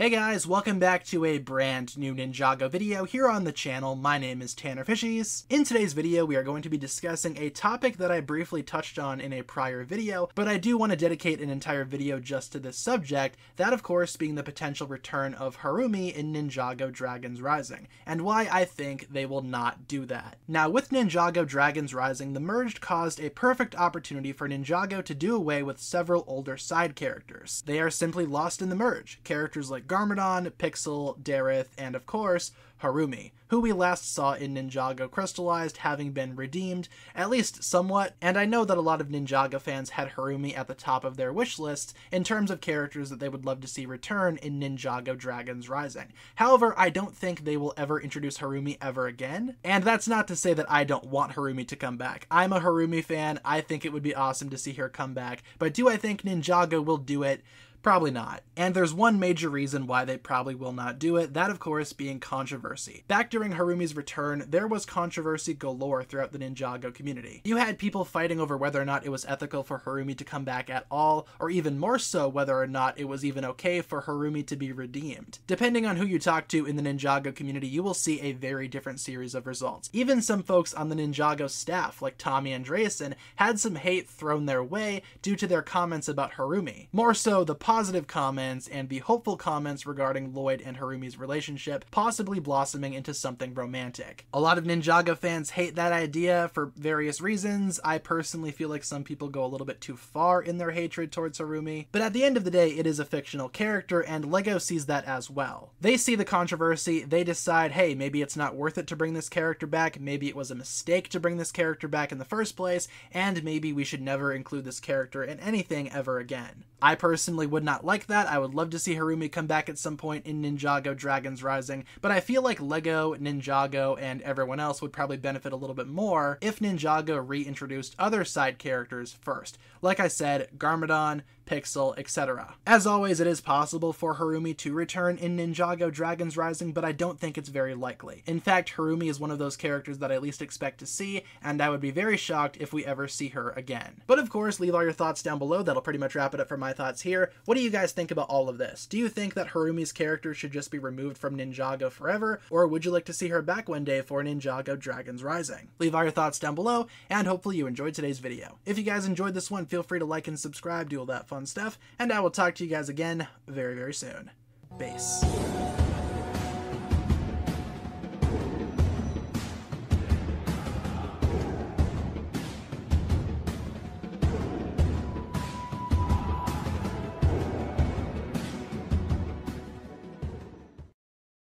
Hey guys, welcome back to a brand new Ninjago video here on the channel. My name is Tanner Fishies. In today's video, we are going to be discussing a topic that I briefly touched on in a prior video, but I do want to dedicate an entire video just to this subject, that of course being the potential return of Harumi in Ninjago Dragons Rising, and why I think they will not do that. Now, with Ninjago Dragons Rising, the merge caused a perfect opportunity for Ninjago to do away with several older side characters. They are simply lost in the merge. Characters like Garmadon, Pixel, Dareth, and of course, Harumi, who we last saw in Ninjago Crystallized having been redeemed, at least somewhat, and I know that a lot of Ninjago fans had Harumi at the top of their wish lists in terms of characters that they would love to see return in Ninjago Dragons Rising. However, I don't think they will ever introduce Harumi ever again, and that's not to say that I don't want Harumi to come back. I'm a Harumi fan, I think it would be awesome to see her come back, but do I think Ninjago will do it? Probably not. And there's one major reason why they probably will not do it, that of course being controversy. Back during Harumi's return, there was controversy galore throughout the Ninjago community. You had people fighting over whether or not it was ethical for Harumi to come back at all, or even more so whether or not it was even okay for Harumi to be redeemed. Depending on who you talk to in the Ninjago community, you will see a very different series of results. Even some folks on the Ninjago staff, like Tommy Andreasen, had some hate thrown their way due to their comments about Harumi. More so, the positive comments and the hopeful comments regarding Lloyd and Harumi's relationship possibly blossoming into something romantic. A lot of Ninjago fans hate that idea for various reasons. I personally feel like some people go a little bit too far in their hatred towards Harumi, but at the end of the day, it is a fictional character, and LEGO sees that as well. They see the controversy, they decide, hey, maybe it's not worth it to bring this character back, maybe it was a mistake to bring this character back in the first place, and maybe we should never include this character in anything ever again. I personally would not like that. I would love to see Harumi come back at some point in Ninjago Dragons Rising, but I feel like LEGO, Ninjago, and everyone else would probably benefit a little bit more if Ninjago reintroduced other side characters first. Like I said, Garmadon, Pixel, etc. As always, it is possible for Harumi to return in Ninjago Dragons Rising, but I don't think it's very likely. In fact, Harumi is one of those characters that I least expect to see, and I would be very shocked if we ever see her again. But of course, leave all your thoughts down below. That'll pretty much wrap it up for my thoughts here. What do you guys think about all of this? Do you think that Harumi's character should just be removed from Ninjago forever, or would you like to see her back one day for Ninjago Dragons Rising? Leave all your thoughts down below, and hopefully you enjoyed today's video. If you guys enjoyed this one, feel free to like and subscribe, do all that fun stuff, and I will talk to you guys again very, very soon. Base.